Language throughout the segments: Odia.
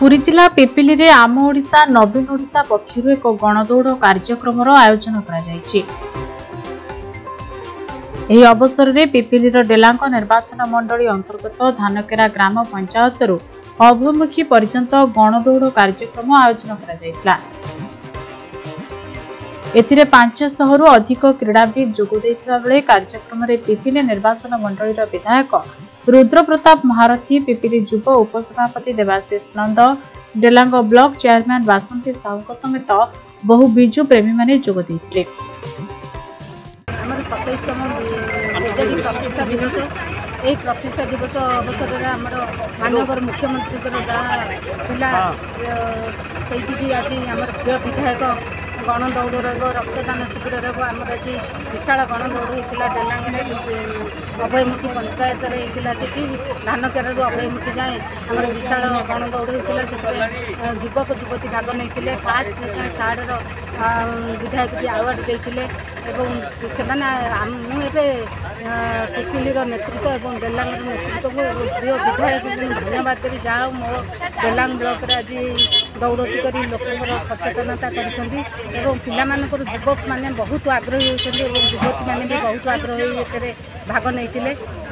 ପୁରୀ ଜିଲ୍ଲା ପିପିଲିରେ ଆମ ଓଡ଼ିଶା ନବୀନ ଓଡ଼ିଶା ପକ୍ଷରୁ ଏକ ଗଣଦୌଡ଼ କାର୍ଯ୍ୟକ୍ରମର ଆୟୋଜନ କରାଯାଇଛି। ଏହି ଅବସରରେ ପିପିଲିର ଡେଲାଙ୍ଗ ନିର୍ବାଚନ ମଣ୍ଡଳୀ ଅନ୍ତର୍ଗତ ଧାନକେରା ଗ୍ରାମ ପଞ୍ଚାୟତରୁ ଅଭିମୁଖୀ ପର୍ଯ୍ୟନ୍ତ ଗଣଦୌଡ଼ କାର୍ଯ୍ୟକ୍ରମ ଆୟୋଜନ କରାଯାଇଥିଲା। ଏଥିରେ ପାଞ୍ଚଶହରୁ ଅଧିକ କ୍ରୀଡ଼ାବିତ୍ ଯୋଗ ଦେଇଥିବା ବେଳେ କାର୍ଯ୍ୟକ୍ରମରେ ପିପିଲି ନିର୍ବାଚନ ମଣ୍ଡଳୀର ବିଧାୟକ ରୁଦ୍ରପ୍ରତାପ ମହାରଥୀ ପିପିଲି ଯୁବ ଉପସଭାପତି ଦେବାଶିଷ ନନ୍ଦ ଡେଲାଙ୍ଗ ବ୍ଲକ ଚେୟାରମ୍ୟାନ୍ ବାସନ୍ତୀ ସାହୁଙ୍କ ସମେତ ବହୁ ବିଜୁ ପ୍ରେମୀମାନେ ଯୋଗ ଦେଇଥିଲେ। ଆମର ସତେଇଶତମ ବିଜେଡ଼ି ପ୍ରତିଷ୍ଠା ଦିବସ ଏହି ପ୍ରତିଷ୍ଠା ଦିବସ ଅବସରରେ ଆମର ମାନ୍ୟବର ମୁଖ୍ୟମନ୍ତ୍ରୀଙ୍କର ଯାହା ଥିଲା ଅ, ସେଇଠିକି ଆଜି ଆମର ପ୍ରିୟ ବିଧାୟକ ଗଣଦୌଡ଼ ରହିବ ରକ୍ତଦାନ ଶିବିର ରହିବ ଆମର ଏଠି ବିଶାଳ ଗଣଦୌଡ଼ ହୋଇଥିଲା। ଡେଲାଙ୍ଗରେ ଅଭୟମୁଖୀ ପଞ୍ଚାୟତରେ ହେଇଥିଲା ସେଠି। ଧାନକେରାରୁ ଅଭୟମୁଖୀ ଯାଏଁ ଆମର ବିଶାଳ ଗଣଦୌଡ଼ ହୋଇଥିଲା। ସେଥିରେ ଯୁବକ ଯୁବତୀ ଭାଗ ନେଇଥିଲେ। ଫାଷ୍ଟ ସେକେଣ୍ଡ ଥାର୍ଡ଼ର ବିଧାୟକ ବି ଆୱାର୍ଡ଼ ଦେଇଥିଲେ ଏବଂ ସେମାନେ ମୁଁ ଏବେ ପିପିଲିର ନେତୃତ୍ୱ ଏବଂ ଡେଲାଙ୍ଗର ନେତୃତ୍ୱକୁ ପ୍ରିୟ ବିଧାୟକଙ୍କୁ ଧନ୍ୟବାଦ ଦେବି। ଯାହା ହଉ ମୋ ଡେଲାଙ୍ଗ ବ୍ଲକରେ ଆଜି ଦୌଡ଼ଟି କରି ଲୋକଙ୍କର ସଚେତନତା କରିଛନ୍ତି ଏବଂ ପିଲାମାନଙ୍କର ଯୁବକମାନେ ବହୁତ ଆଗ୍ରହୀ ହେଉଛନ୍ତି ଏବଂ ଯୁବତୀମାନେ ବି ବହୁତ ଆଗ୍ରହୀ ଏଥିରେ ଭାଗ ନେଇଥିଲେ।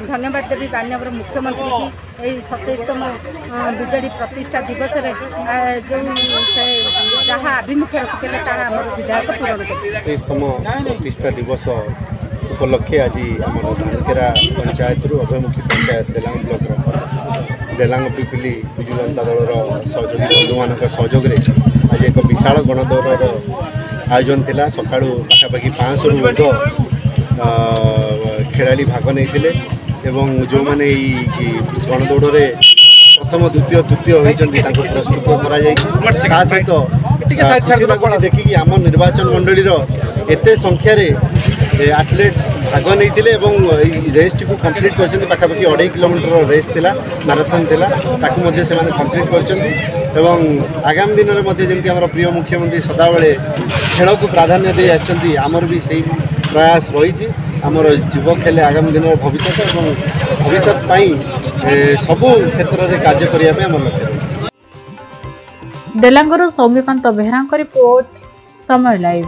ଧନ୍ୟବାଦ ଦେବି ମାନ୍ୟବର ମୁଖ୍ୟମନ୍ତ୍ରୀକି ଏହି ସତେଇଶତମ ବିଜେଡ଼ି ପ୍ରତିଷ୍ଠା ଦିବସରେ ଯେଉଁ ସେ ଯାହା ଆଭିମୁଖ୍ୟ ରଖିଥିଲେ ତାହା ଆମର ବିଧାୟକ ପୂରଣ କରିଥିଲେ। ତେଇଶତମ ପ୍ରତିଷ୍ଠା ଦିବସ ଉପଲକ୍ଷେ ଆଜି ଆମର ଧାନକେରା ପଞ୍ଚାୟତରୁ ଅଭୟମୁଖୀ ପଞ୍ଚାୟତ ଡେଲାଙ୍ଗ ବ୍ଲକର ଡେଲାଙ୍ଗ ପିପିଲି ବିଜୁ ଜନତା ଦଳର ସହଯୋଗୀ ବନ୍ଧୁମାନଙ୍କ ସହଯୋଗରେ ଆଜି ଏକ ବିଶାଳ ଗଣଦୌଡ଼ର ଆୟୋଜନ ଥିଲା। ସକାଳୁ ପାଖାପାଖି ପାଞ୍ଚଶହରୁ ଉର୍ଦ୍ଧ୍ୱ ଅ, ଖେଳାଳି ଭାଗ ନେଇଥିଲେ ଏବଂ ଯେଉଁମାନେ ଏହି ଗଣଦୌଡ଼ରେ ପ୍ରଥମ ଦ୍ୱିତୀୟ ତୃତୀୟ ହୋଇଛନ୍ତି ତାଙ୍କୁ ପୁରସ୍କୃତ କରାଯାଇଛି। ତା ସହିତ ଦେଖିକି ଆମ ନିର୍ବାଚନ ମଣ୍ଡଳୀର ଏତେ ସଂଖ୍ୟାରେ ଆଥଲେଟ୍ସ ଭାଗ ନେଇଥିଲେ ଏବଂ ଏଇ ରେସ୍ଟିକୁ କମ୍ପ୍ଲିଟ୍ କରିଛନ୍ତି ପାଖାପାଖି ଅଢ଼େଇ କିଲୋମିଟର ରେସ୍ ଥିଲା ମାରାଥନ୍ ଥିଲା। ତାକୁ ମଧ୍ୟ ସେମାନେ କମ୍ପ୍ଲିଟ୍ କରିଛନ୍ତି ଏବଂ ଆଗାମୀ ଦିନରେ ମଧ୍ୟ ଯେମିତି ଆମର ପ୍ରିୟ ମୁଖ୍ୟମନ୍ତ୍ରୀ ସଦାବେଳେ ଖେଳକୁ ପ୍ରାଧାନ୍ୟ ଦେଇ ଆସିଛନ୍ତି ଆମର ବି ସେଇ ପ୍ରୟାସ ରହିଛି। ଆମର ଯୁବକ ହେଲେ ଆଗାମୀ ଦିନର ଭବିଷ୍ୟତ ଏବଂ ଭବିଷ୍ୟତ ପାଇଁ ଏ, ସବୁ କ୍ଷେତ୍ରରେ କାର୍ଯ୍ୟ କରିବା ପାଇଁ ଆମର ଲକ୍ଷ୍ୟ ରହିଛି। ଡେଲାଙ୍ଗରୁ ସୌମ୍ୟକାନ୍ତ ବେହେରାଙ୍କ ରିପୋର୍ଟ ସମୟ ଲାଇଭ୍